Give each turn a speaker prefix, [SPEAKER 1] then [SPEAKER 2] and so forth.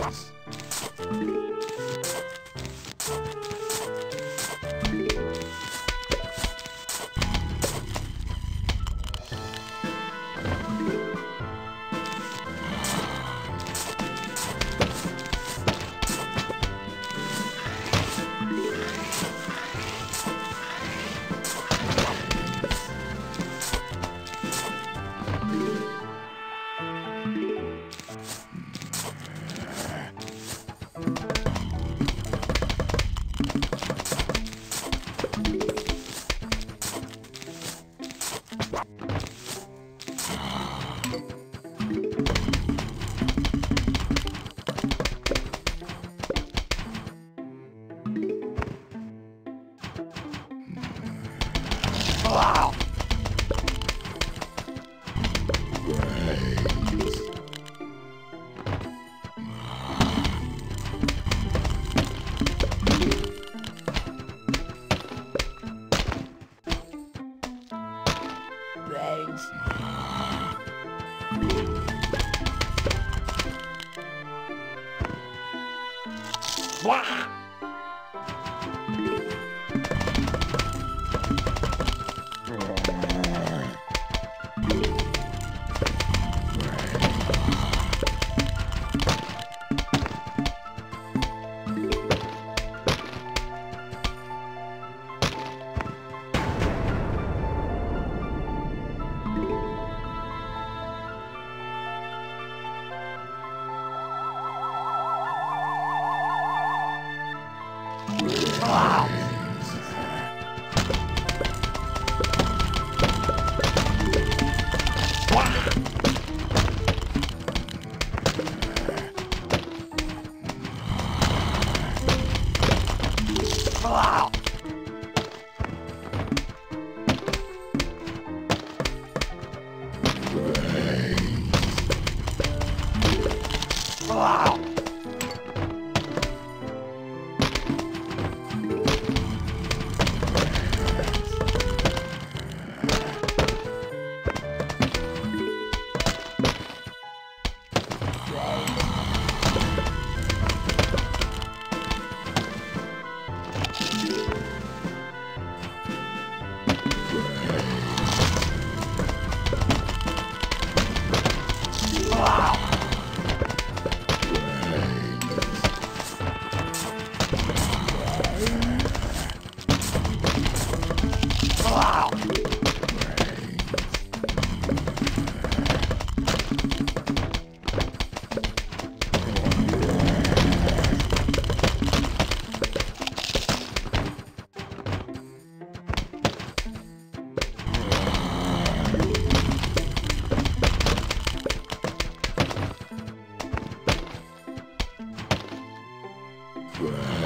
[SPEAKER 1] Hey.
[SPEAKER 2] w
[SPEAKER 3] Bruh.